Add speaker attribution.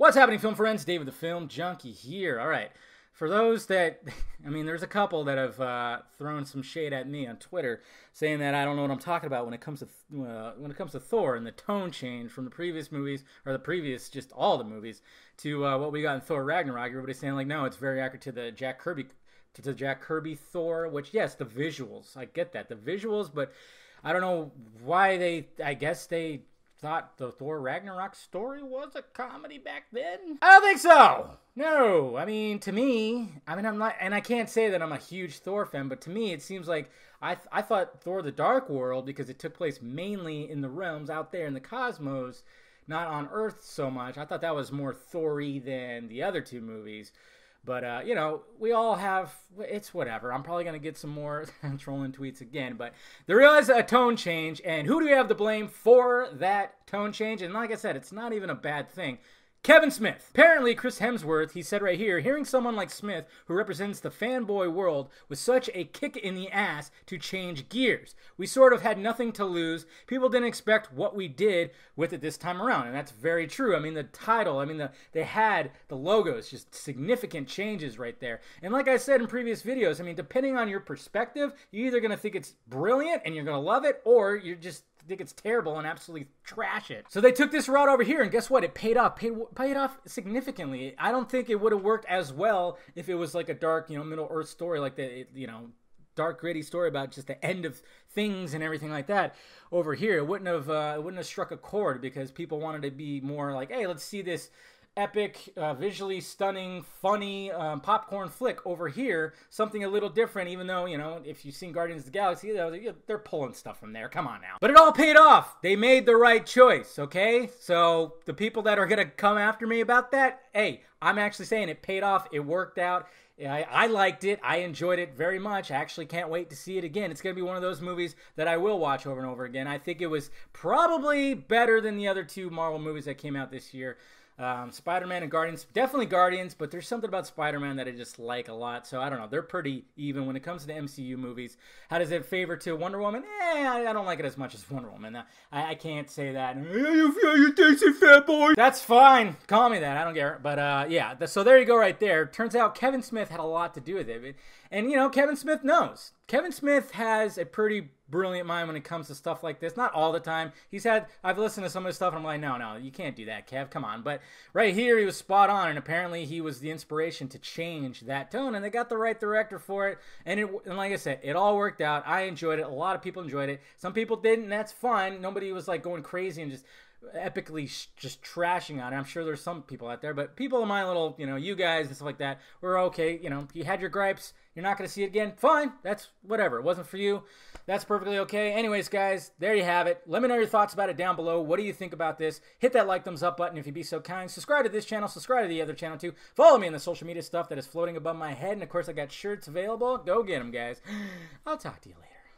Speaker 1: What's happening, film friends? David the Film Junkee here. All right. For those that, I mean, there's a couple that have uh, thrown some shade at me on Twitter, saying that I don't know what I'm talking about when it comes to uh, when it comes to Thor and the tone change from the previous movies or the previous just all the movies to uh, what we got in Thor Ragnarok. Everybody's saying like, no, it's very accurate to the Jack Kirby to the Jack Kirby Thor. Which yes, the visuals, I get that the visuals, but I don't know why they. I guess they thought the Thor Ragnarok story was a comedy back then? I don't think so. No, I mean to me, I mean I'm not, and I can't say that I'm a huge Thor fan, but to me it seems like I I thought Thor: The Dark World because it took place mainly in the realms out there in the cosmos, not on Earth so much. I thought that was more Thory than the other two movies. But uh, you know, we all have it's whatever. I'm probably gonna get some more trolling tweets again, but there is a tone change, and who do we have to blame for that tone change? And like I said, it's not even a bad thing. Kevin Smith. Apparently, Chris Hemsworth, he said right here, hearing someone like Smith, who represents the fanboy world, was such a kick in the ass to change gears. We sort of had nothing to lose. People didn't expect what we did with it this time around, and that's very true. I mean, the title, I mean, the they had the logos, just significant changes right there. And like I said in previous videos, I mean, depending on your perspective, you're either going to think it's brilliant and you're going to love it, or you're just think it's terrible and absolutely trash it. So they took this route over here, and guess what? It paid off. Paid, paid off significantly. I don't think it would have worked as well if it was like a dark, you know, Middle Earth story, like the, you know, dark gritty story about just the end of things and everything like that over here it wouldn't have uh, it wouldn't have struck a chord because people wanted to be more like hey let's see this epic, uh, visually stunning, funny um, popcorn flick over here. Something a little different, even though, you know, if you've seen Guardians of the Galaxy, they're pulling stuff from there. Come on now. But it all paid off. They made the right choice, okay? So the people that are going to come after me about that, hey, I'm actually saying it paid off. It worked out. I, I, liked it. I enjoyed it very much. I actually can't wait to see it again. It's going to be one of those movies that I will watch over and over again. I think it was probably better than the other two Marvel movies that came out this year. Um, Spider Man and Guardians, definitely Guardians, but there's something about Spider Man that I just like a lot. So I don't know. They're pretty even when it comes to the MCU movies. How does it favor to Wonder Woman? Eh, I, don't like it as much as Wonder Woman. I, I can't say that. You feel you decent fat boy. That's fine. Call me that. I don't care. But uh, yeah. So there you go, right there. Turns out Kevin Smith had a lot to do with it, and you know Kevin Smith knows. Kevin Smith has a pretty brilliant mind when it comes to stuff like this. Not all the time. He's had I've listened to some of his stuff and I'm like, no, no, you can't do that, Kev. Come on. But right here he was spot on and apparently he was the inspiration to change that tone and they got the right director for it. And it and like I said, it all worked out. I enjoyed it. A lot of people enjoyed it. Some people didn't, that's fine. Nobody was like going crazy and just epically sh- just trashing on it. I'm sure there's some people out there, but people in my little, you know, you guys and stuff like that were okay. You know, you had your gripes. You're not going to see it again. Fine. That's whatever. It wasn't for you. That's perfectly okay. Anyways, guys, there you have it. Let me know your thoughts about it down below. What do you think about this? Hit that like, thumbs up button if you'd be so kind. Subscribe to this channel. Subscribe to the other channel too. Follow me on the social media stuff that is floating above my head. And of course, I got shirts available. Go get them, guys. I'll talk to you later.